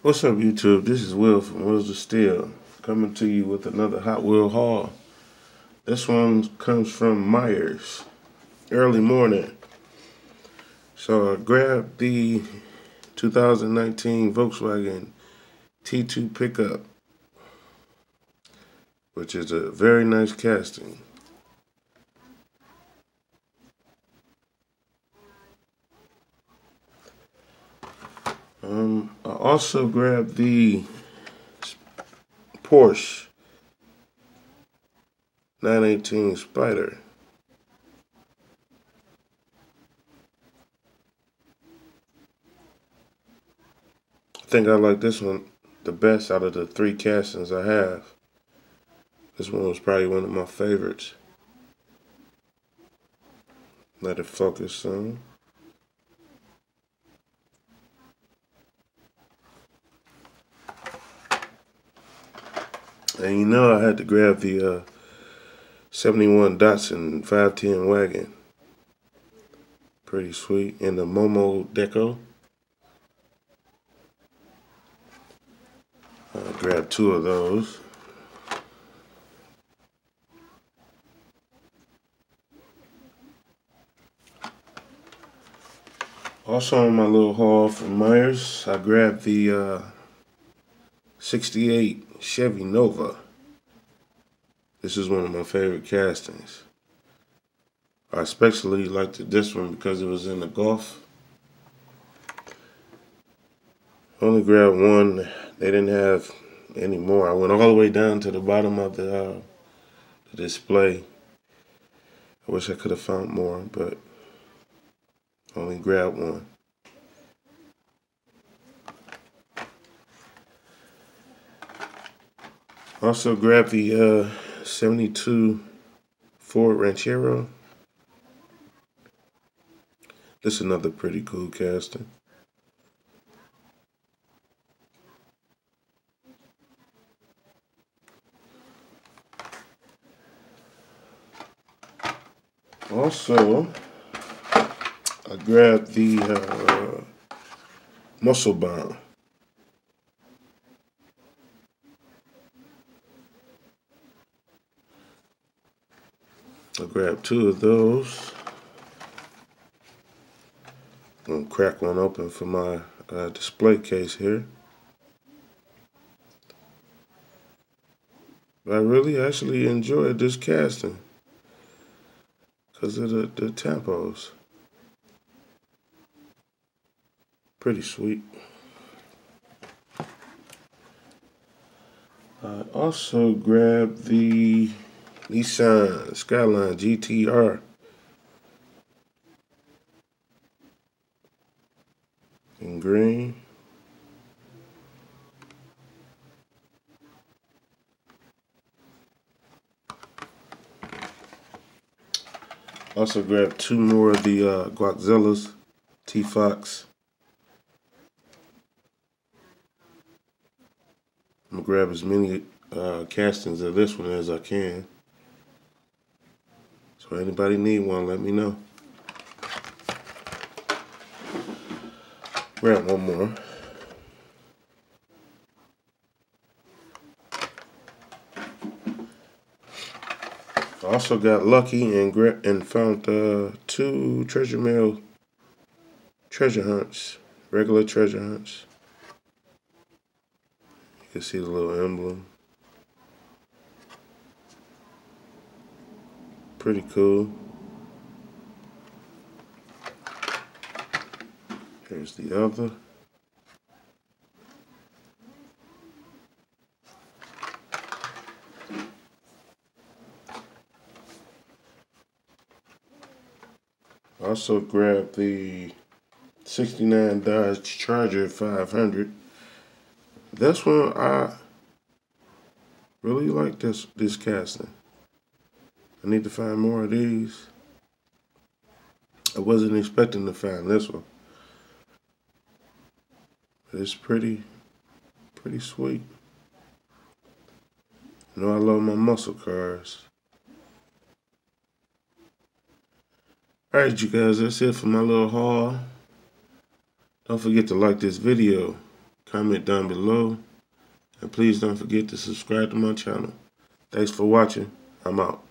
What's up, YouTube? This is Will from Wheelz of Steel coming to you with another Hot Wheel haul. This one comes from Meijer's, early morning. So I grabbed the 2019 Volkswagen T2 pickup, which is a very nice casting. Um, I also grabbed the Porsche 918 Spider. I think I like this one the best out of the three castings I have. This one was probably one of my favorites. Let it focus on. And you know I had to grab the uh, 71 Datsun 510 wagon. Pretty sweet. And the Momo Deco. I grabbed two of those. Also on my little haul from Meijer's, I grabbed the uh, 68 Chevy Nova. This is one of my favorite castings. I especially liked this one because it was in the Gulf. Only grabbed one. They didn't have any more. I went all the way down to the bottom of the, uh, the display. I wish I could have found more, but only grabbed one. Also grabbed the uh, 72 Ford Ranchero. This is another pretty cool casting. Also, I grabbed the uh, Muscle Bound. I'll grab two of those. I'm gonna crack one open for my uh, display case here. I really actually enjoyed this casting because of the, the tampos. Pretty sweet. I also grabbed the Nissan Skyline GTR. In green. Also grabbed two more of the uh, T-Fox. I'm gonna grab as many uh, castings of this one as I can. So anybody need one, let me know. Grab one more. also got lucky and and found uh, two Twin Mill treasure hunts, regular treasure hunts. You can see the little emblem. Pretty cool. Here's the other. Also grabbed the 69 Dodge Charger 500. This one I really like this this casting. I need to find more of these. I wasn't expecting to find this one. It's pretty, pretty sweet. You know I love my muscle cars. Alright you guys, that's it for my little haul. Don't forget to like this video, comment down below. And please don't forget to subscribe to my channel. Thanks for watching. I'm out.